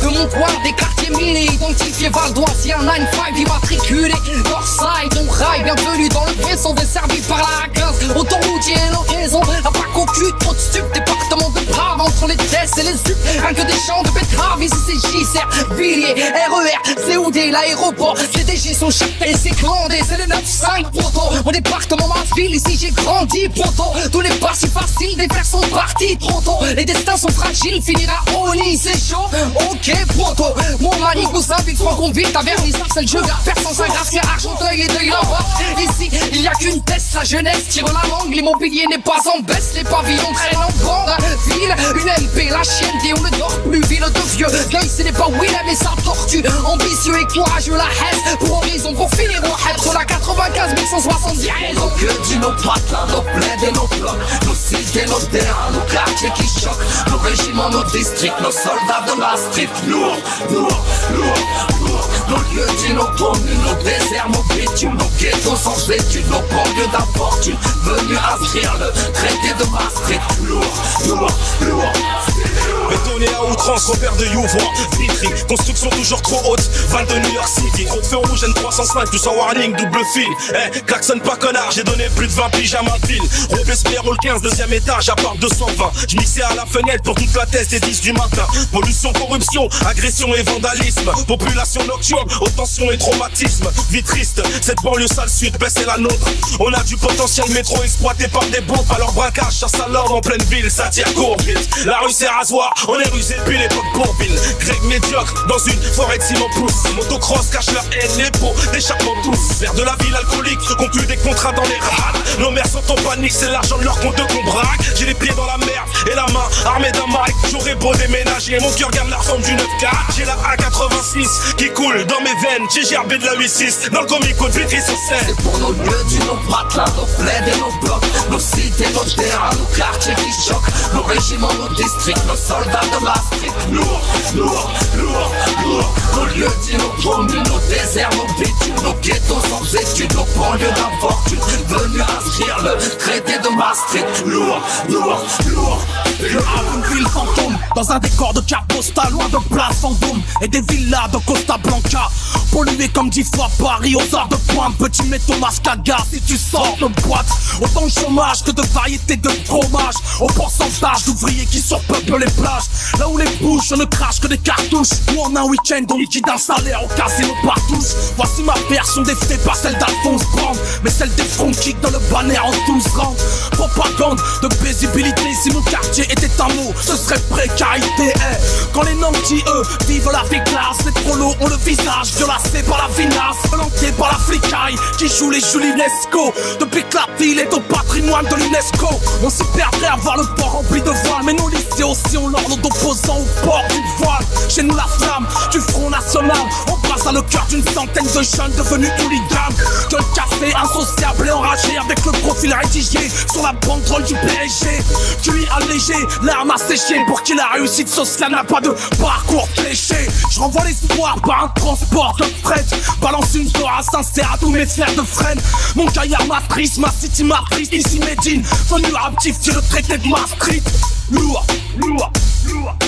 territoire des quartiers minés Identifiés Val d'Oise, si un 9-5 immatriculé Northside, on rail, bienvenue dans le vaisseau desservi par la 15 Autoroutier, raisons, à pas cocu, trop de stup Département de Entre les tests et les sup. Rien que des champs de betteraves, ici c'est JCR, Villiers, RER, COD, l'aéroport CDG sont chapés, c'est clandé, c'est le 9-5 poto. Mon département, ma ville, ici j'ai grandi poto. Tous les pas si faciles, des frères sont partis trop tôt. Les destins sont fragiles, finira au lit, c'est chaud. Ok poto, mon mari cousin, vite qu'on vite, ta vernissage. C'est le jeu Personne s'ingracie, Argenteuil et deuil là-bas Ici, il y a qu'une test, la jeunesse tire la langue. L'immobilier n'est pas en baisse, les pavillons traînent en grande ville. Une MP, la chienne, et on ne dort plus, ville de vieux Gueule, ce n'est pas Willem et sa tortue. Ambitieux et courageux, la haine Pour horizon, pour finir head Sur la 95 170 Nos gueules nos patelins, nos plaids et nos blocs Nos cités, nos terrains, nos quartiers qui choquent. Nos régiments, nos districts, nos soldats de la street lourd, lourd, nos communes, nos déserts, nos bitumes Nos ghettos sans études, nos banlieues d'infortune Venus inscrire le traité de Maastricht lourd Outrance, repère de Youvois, Vitry, construction toujours trop haute, Val de New York City, gros feu rouge N305, plus en warning, double fil, eh, klaxonne pas connard, j'ai donné plus de 20 piges à ma ville, Robespierre au 15, deuxième étage, à part 220, je mixais à la fenêtre pour toute la thèse des 10 du matin, pollution, corruption, agression et vandalisme, population nocturne, aux tensions et traumatisme, vie triste, cette banlieue sale sud, baisse la nôtre, on a du potentiel métro exploité par des bombes, alors braquage, chasse à l'ordre en pleine ville, ça tire court la rue c'est rasoir, on est rusé depuis l'époque Bourbille Grec médiocre dans une forêt de ciment pousse. Motocross cache leur haine, les pots d'échappement tous. Vers de la ville alcoolique, conclut des contrats dans les rades. Nos mères sont en panique, c'est l'argent de leur compte qu'on braque. J'ai les pieds dans la merde et la main armée d'un mic J'aurais beau déménager, mon cœur garde la forme du 9 J'ai la A86 qui coule dans mes veines. J'ai gerbé de la 8-6 dans le comico de Vitry sur scène. C'est pour nos lieux du nos patelins, nos plaids et nos blocs. Nos cités, nos terrains, nos quartiers qui choquent. Nos régiments, nos districts, nos soldats de street Lourd, lourd, lourd, lourd. Nos lieux dits, nos nos déserts, nos bitumes Ghettos sans études, nos banlieues d'infortune Venus inscrire le traité de Maastricht. Lourd, lourd, lourd. Une ville fantôme Dans un décor de carte postale Loin de place fantôme Et des villas de Costa Blanca. Pollué comme dix fois Paris aux heures de pointe Petit métaux masque à gaz si tu sors de boîte Autant de chômage que de variété de fromage. Au pourcentage d'ouvriers qui surpeuplent les plages Là où les bouches ne crachent que des cartouches. Ou en un week-end on liquide un salaire au casino Voici ma version faits pas celle d'Alphonse Brand Mais celle des front kicks dans le banner en 12 rangs Propagande de paisibilité Si mon quartier était un mot ce serait précarité eh. Quand les nantis eux vivent la vie classe Les prolos ont le visage violacé par la vinasse par flicaille qui joue les Julinesco Depuis que la ville est au patrimoine de l'UNESCO. On s'y perdrait à voir le port rempli de voiles. Mais nos lycées aussi ont l'ordre d'opposants au port du voile. Chez nous la flamme du Front National On passe à le cœur d'une centaine de jeunes devenus hooligans. Que le café insociable et enragé avec le profil rédigé Sur la banderole du PSG QI allégé, l'arme asséchée Pour qui la réussite sociale n'a pas de parcours fléché Je renvoie l'espoir par un transport de fret. Balance une à à tous mes frères de freine. Mon gaillard matrice, ma city matrice Ici Medine, venu à rectifier le traité de Maastricht Lourd, lourd, lourd